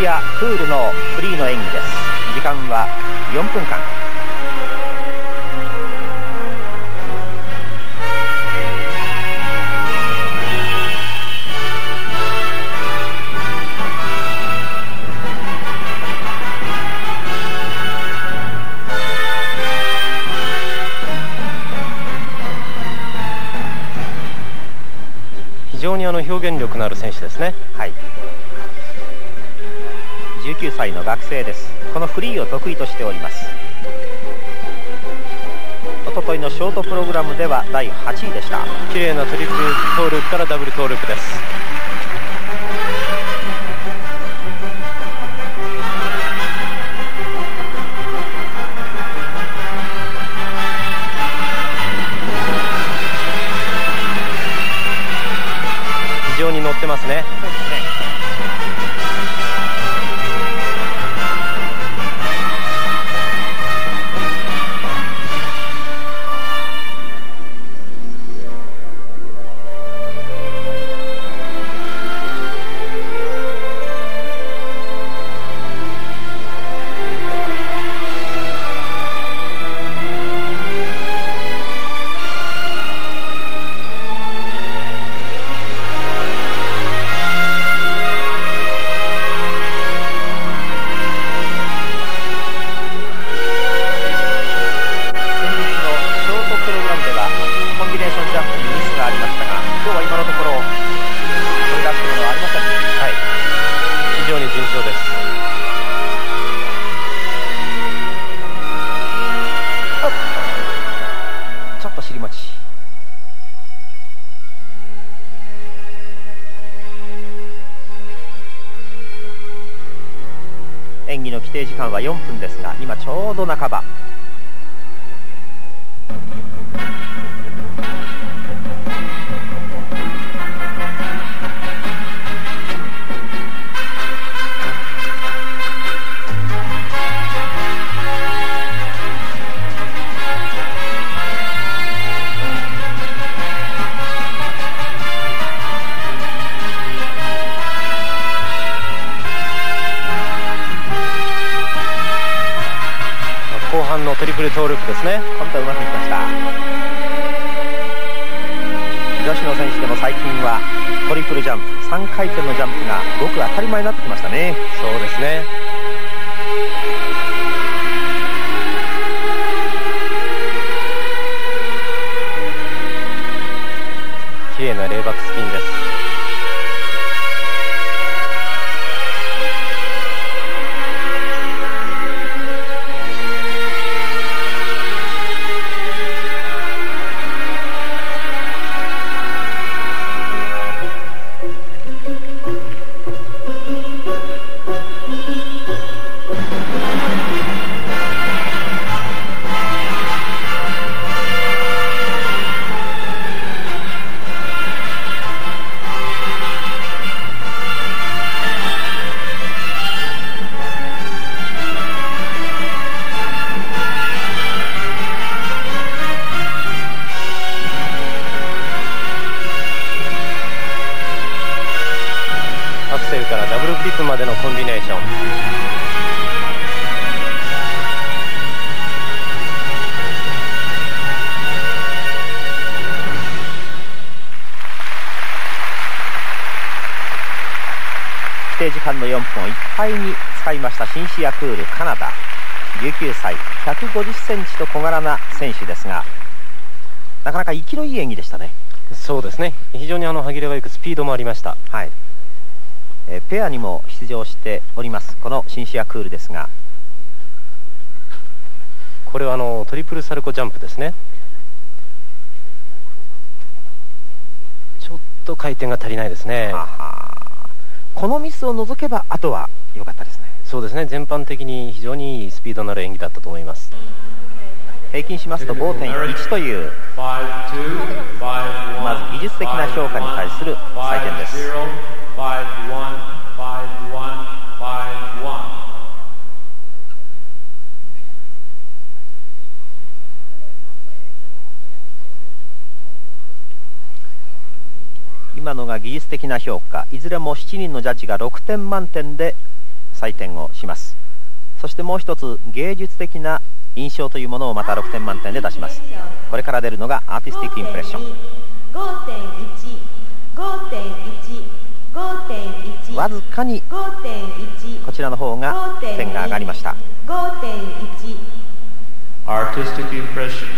シア・プールのフリーの演技です。時間は4分間。非常にあの表現力のある選手ですね。はい。19歳の学生です。このフリーを得意としております。おとといのショートプログラムでは第8位でした。綺麗なトリプルトーループからダブルトーループです。非常に乗ってますね演技の規定時間は4分ですが今ちょうど半ば。後半のトリプルトーループですね。今度はうまくいきました。女子の選手でも最近はトリプルジャンプ。3回転のジャンプがごく当たり前になってきましたね。そうですね。綺麗なレイバックスピンですまでのコンビネーション。規定時間の4分をいっぱいに使いましたシンシア・プールカナダ。19歳150センチと小柄な選手ですがなかなか生きのいい演技でしたね。そうですね。非常にあの歯切れがよくスピードもありました。はい、えーペアにも出場しておりますこのシンシア・クールですが。これはあのトリプルサルコジャンプですね。ちょっと回転が足りないですね。このミスを除けばあとは良かったですね。そうですね。全般的に非常にいいスピードのある演技だったと思います。平均しますと5.1というまず技術的な評価に対する採点です今のが技術的な評価。いずれも7人のジャッジが6点満点で採点をします。そしてもう一つ芸術的な印象というものをまた6点満点で出します。これから出るのがアーティスティックインプレッション。かに。こちらの方が点が上がりました。アーティスティックインプレッション